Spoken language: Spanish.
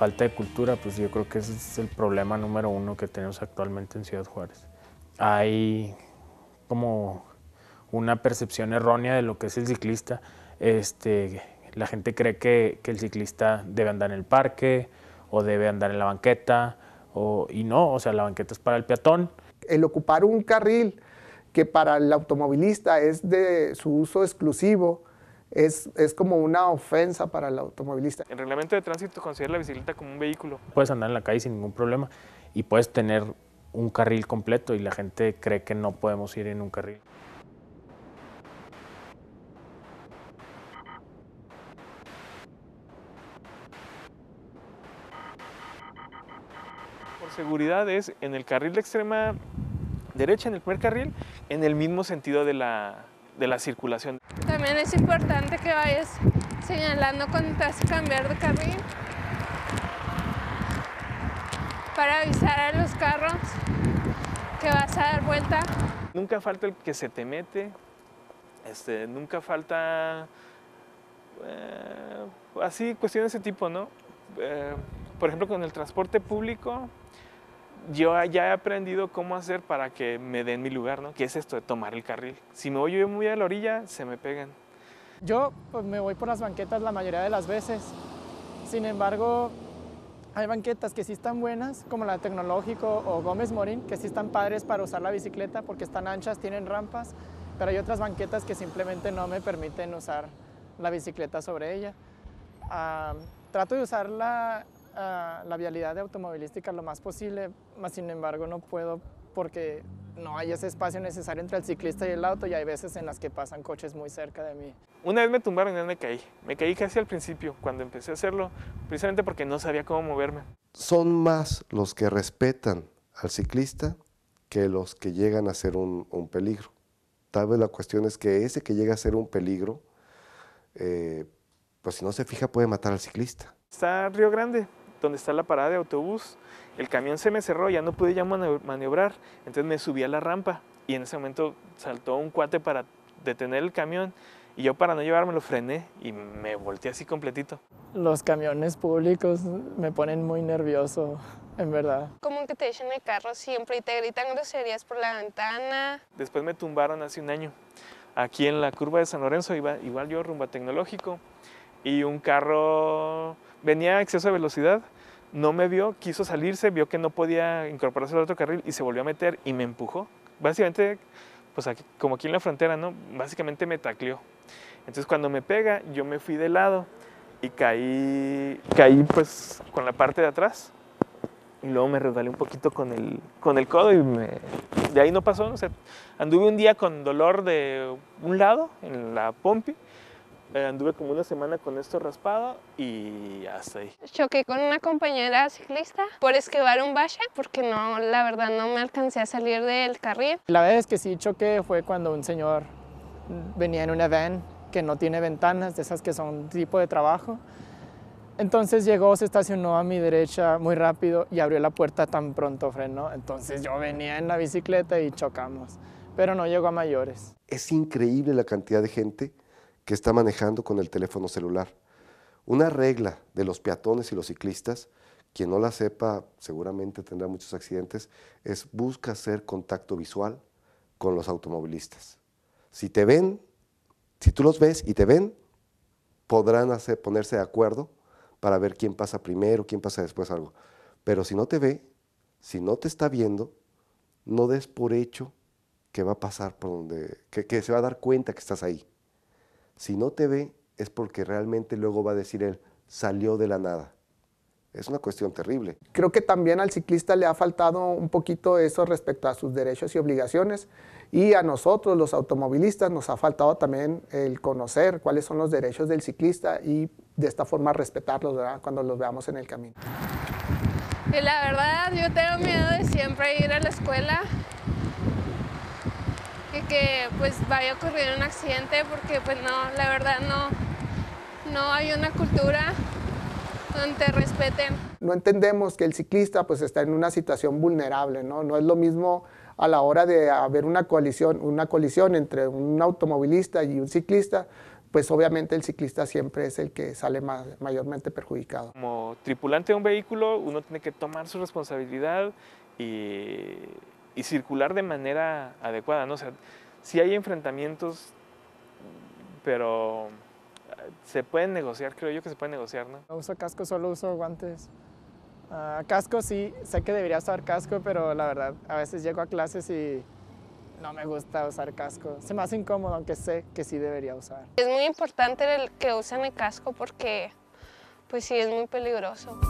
falta de cultura, pues yo creo que ese es el problema número uno que tenemos actualmente en Ciudad Juárez. Hay como una percepción errónea de lo que es el ciclista. Este, la gente cree que, que el ciclista debe andar en el parque o debe andar en la banqueta, o, y no, o sea, la banqueta es para el peatón. El ocupar un carril que para el automovilista es de su uso exclusivo, es, es, como una ofensa para el automovilista. El reglamento de tránsito considera la bicicleta como un vehículo. Puedes andar en la calle sin ningún problema y puedes tener un carril completo y la gente cree que no podemos ir en un carril. Por seguridad es en el carril de extrema derecha, en el primer carril, en el mismo sentido de la, de la circulación. También es importante que vayas señalando cuando te vas a cambiar de carril para avisar a los carros que vas a dar vuelta. Nunca falta el que se te mete, este, nunca falta eh, así cuestiones de ese tipo, ¿no? Eh, por ejemplo, con el transporte público, yo ya he aprendido cómo hacer para que me den mi lugar, ¿no? Que es esto de tomar el carril. Si me voy yo muy a la orilla, se me pegan. Yo pues, me voy por las banquetas la mayoría de las veces. Sin embargo, hay banquetas que sí están buenas, como la Tecnológico o Gómez Morín, que sí están padres para usar la bicicleta porque están anchas, tienen rampas, pero hay otras banquetas que simplemente no me permiten usar la bicicleta sobre ella. Uh, trato de usar la, uh, la vialidad de automovilística lo más posible, más sin embargo no puedo porque no hay ese espacio necesario entre el ciclista y el auto y hay veces en las que pasan coches muy cerca de mí. Una vez me tumbaron y una vez me caí. Me caí casi al principio, cuando empecé a hacerlo, precisamente porque no sabía cómo moverme. Son más los que respetan al ciclista que los que llegan a ser un, un peligro. Tal vez la cuestión es que ese que llega a ser un peligro, eh, pues si no se fija puede matar al ciclista. Está Río Grande, donde está la parada de autobús. El camión se me cerró, ya no pude ya maniobrar, entonces me subí a la rampa y en ese momento saltó un cuate para detener el camión y yo para no llevarme lo frené y me volteé así completito. Los camiones públicos me ponen muy nervioso, en verdad. Como que te echan el carro siempre y te gritan groserías por la ventana. Después me tumbaron hace un año. Aquí en la curva de San Lorenzo iba igual yo rumbo a tecnológico y un carro venía a exceso de velocidad, no me vio, quiso salirse, vio que no podía incorporarse al otro carril y se volvió a meter y me empujó. Básicamente, pues aquí, como aquí en la frontera, ¿no? Básicamente me tacleó. Entonces cuando me pega, yo me fui de lado y caí, caí pues con la parte de atrás y luego me resbalé un poquito con el, con el codo y me, de ahí no pasó, anduve un día con dolor de un lado, en la pompi, anduve como una semana con esto raspado y hasta ahí. Choqué con una compañera ciclista por esquivar un bache porque no, la verdad no me alcancé a salir del carril. La vez que sí choqué fue cuando un señor venía en una van que no tiene ventanas, de esas que son tipo de trabajo. Entonces llegó, se estacionó a mi derecha muy rápido y abrió la puerta tan pronto frenó. Entonces yo venía en la bicicleta y chocamos, pero no llegó a mayores. Es increíble la cantidad de gente que está manejando con el teléfono celular. Una regla de los peatones y los ciclistas, quien no la sepa seguramente tendrá muchos accidentes, es busca hacer contacto visual con los automovilistas. Si te ven, si tú los ves y te ven, podrán hacer, ponerse de acuerdo para ver quién pasa primero, quién pasa después algo. Pero si no te ve, si no te está viendo, no des por hecho que va a pasar por donde, que, que se va a dar cuenta que estás ahí. Si no te ve, es porque realmente luego va a decir él, salió de la nada. Es una cuestión terrible. Creo que también al ciclista le ha faltado un poquito eso respecto a sus derechos y obligaciones y a nosotros los automovilistas nos ha faltado también el conocer cuáles son los derechos del ciclista y de esta forma respetarlos ¿verdad? cuando los veamos en el camino. Y la verdad yo tengo miedo de siempre ir a la escuela y que pues vaya a ocurrir un accidente porque pues no, la verdad no, no hay una cultura donde te respeten. No entendemos que el ciclista pues está en una situación vulnerable, ¿no? No es lo mismo a la hora de haber una colisión, una colisión entre un automovilista y un ciclista, pues obviamente el ciclista siempre es el que sale más, mayormente perjudicado. Como tripulante de un vehículo, uno tiene que tomar su responsabilidad y, y circular de manera adecuada, ¿no? O sea, si hay enfrentamientos, pero se pueden negociar, creo yo que se pueden negociar, ¿no? No uso casco, solo uso guantes. Uh, casco sí, sé que debería usar casco, pero la verdad, a veces llego a clases y no me gusta usar casco. Se me hace incómodo, aunque sé que sí debería usar. Es muy importante el que usen el casco porque, pues sí, es muy peligroso.